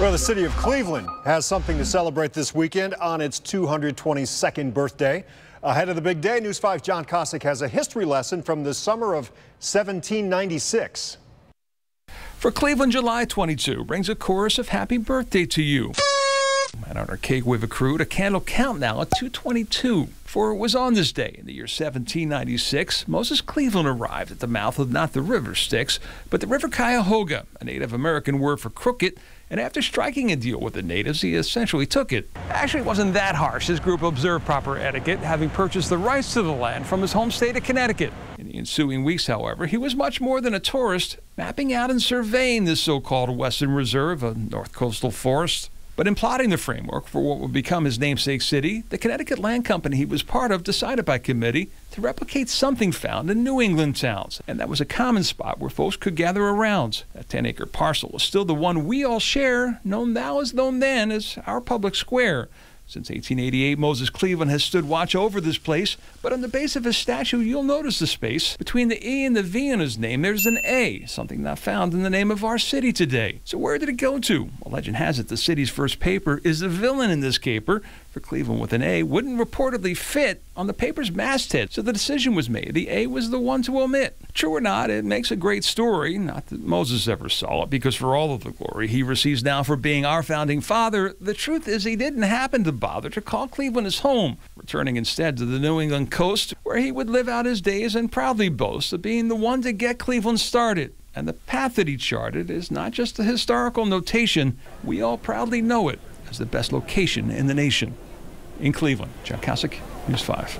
Well, the city of Cleveland has something to celebrate this weekend on its 222nd birthday. Ahead of the big day, News 5 John Kosich has a history lesson from the summer of 1796. For Cleveland, July 22 brings a chorus of happy birthday to you. And on our cake we've accrued a candle count now at 222. For it was on this day in the year 1796, Moses Cleaveland arrived at the mouth of not the river Styx, but the river Cuyahoga, a Native American word for crooked, and after striking a deal with the natives, he essentially took it. Actually, it wasn't that harsh. His group observed proper etiquette, having purchased the rights to the land from his home state of Connecticut. In the ensuing weeks, however, he was much more than a tourist, mapping out and surveying this so-called Western Reserve, a north coastal forest. But in plotting the framework for what would become his namesake city, the Connecticut Land Company he was part of decided by committee to replicate something found in New England towns, and that was a common spot where folks could gather around. That 10 acre parcel is still the one we all share, known now as known then as our public square. Since 1888, Moses Cleaveland has stood watch over this place, but on the base of his statue, you'll notice the space. Between the E and the V in his name, there's an A, something not found in the name of our city today. So where did it go to? Well, legend has it the city's first paper is the villain in this caper, for Cleveland with an A, wouldn't reportedly fit on the paper's masthead, so the decision was made. The A was the one to omit. True or not, it makes a great story. Not that Moses ever saw it, because for all of the glory he receives now for being our founding father, the truth is he didn't happen to bother to call Cleveland his home, returning instead to the New England coast, where he would live out his days and proudly boast of being the one to get Cleveland started. And the path that he charted is not just a historical notation, we all proudly know it as the best location in the nation. In Cleveland, John Kosich, News 5.